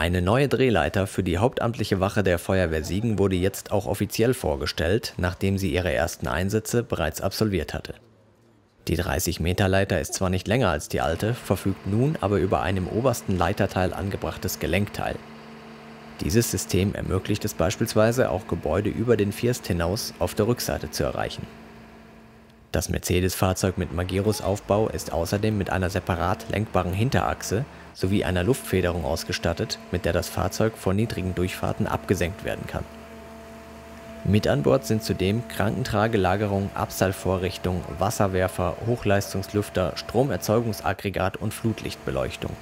Eine neue Drehleiter für die hauptamtliche Wache der Feuerwehr Siegen wurde jetzt auch offiziell vorgestellt, nachdem sie ihre ersten Einsätze bereits absolviert hatte. Die 30-Meter-Leiter ist zwar nicht länger als die alte, verfügt nun aber über ein im obersten Leiterteil angebrachtes Gelenkteil. Dieses System ermöglicht es beispielsweise auch Gebäude über den First hinaus auf der Rückseite zu erreichen. Das Mercedes-Fahrzeug mit Magirus-Aufbau ist außerdem mit einer separat lenkbaren Hinterachse sowie einer Luftfederung ausgestattet, mit der das Fahrzeug vor niedrigen Durchfahrten abgesenkt werden kann. Mit an Bord sind zudem Krankentragelagerung, Abseilvorrichtung, Wasserwerfer, Hochleistungslüfter, Stromerzeugungsaggregat und Flutlichtbeleuchtung.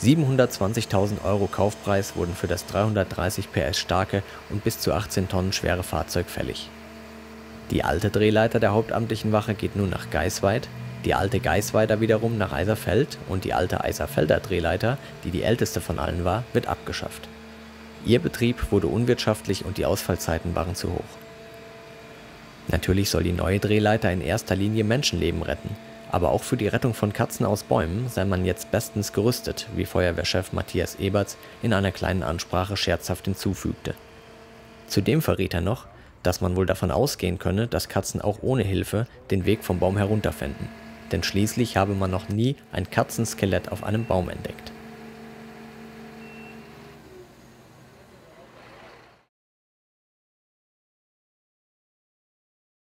720.000 Euro Kaufpreis wurden für das 330 PS starke und bis zu 18 Tonnen schwere Fahrzeug fällig. Die alte Drehleiter der hauptamtlichen Wache geht nun nach Geisweid, die alte Geisweider wiederum nach Eiserfeld und die alte Eiserfelder Drehleiter, die die älteste von allen war, wird abgeschafft. Ihr Betrieb wurde unwirtschaftlich und die Ausfallzeiten waren zu hoch. Natürlich soll die neue Drehleiter in erster Linie Menschenleben retten, aber auch für die Rettung von Katzen aus Bäumen sei man jetzt bestens gerüstet, wie Feuerwehrchef Matthias Eberts in einer kleinen Ansprache scherzhaft hinzufügte. Zudem verriet er noch, dass man wohl davon ausgehen könne, dass Katzen auch ohne Hilfe den Weg vom Baum herunterfänden, denn schließlich habe man noch nie ein Katzenskelett auf einem Baum entdeckt